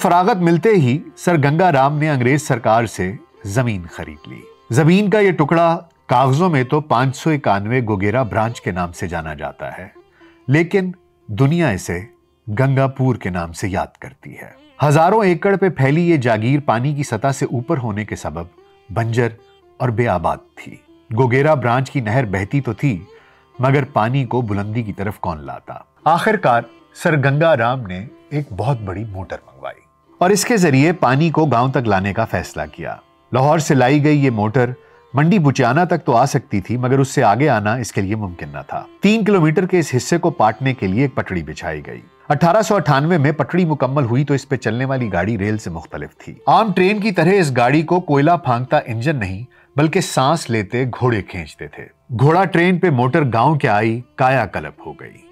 फरागत मिलते ही सर गंगा राम ने अंग्रेज़ सरकार से ज़मीन खरीद ली। ज़मीन का यह टुकड़ा कागजों में तो पाँच सौ इक्यानवे गोगेरा ब्रांच के नाम से जाना जाता है, लेकिन दुनिया इसे गंगापुर के नाम से याद करती है। हज़ारों एकड़ पे फैली ये जागीर पानी की सतह से ऊपर होने के सबब बंजर और बेआबाद थी। गोगेरा ब्रांच की नहर बहती तो थी, मगर पानी को बुलंदी की तरफ़ कौन लाता? आखिरकार सर गंगा राम ने एक बहुत बड़ी मोटर मंगवाई और इसके ज़रिए पानी को गाँव तक लाने का फैसला किया। लाहौर से लाई गई ये मोटर मंडी बुचियाना तक तो आ सकती थी, मगर उससे आगे आना इसके लिए मुमकिन न था। तीन किलोमीटर के इस हिस्से को पाटने के लिए एक पटड़ी बिछाई गई। अठारह में पटड़ी मुकम्मल हुई तो इस पे चलने वाली गाड़ी रेल से मुख्तलिफ़ थी। आम ट्रेन की तरह इस गाड़ी को कोयला फांगता इंजन नहीं, बल्कि सांस लेते घोड़े खींचते थे। घोड़ा ट्रेन पे मोटर गाँव के आई काया कलप हो गई।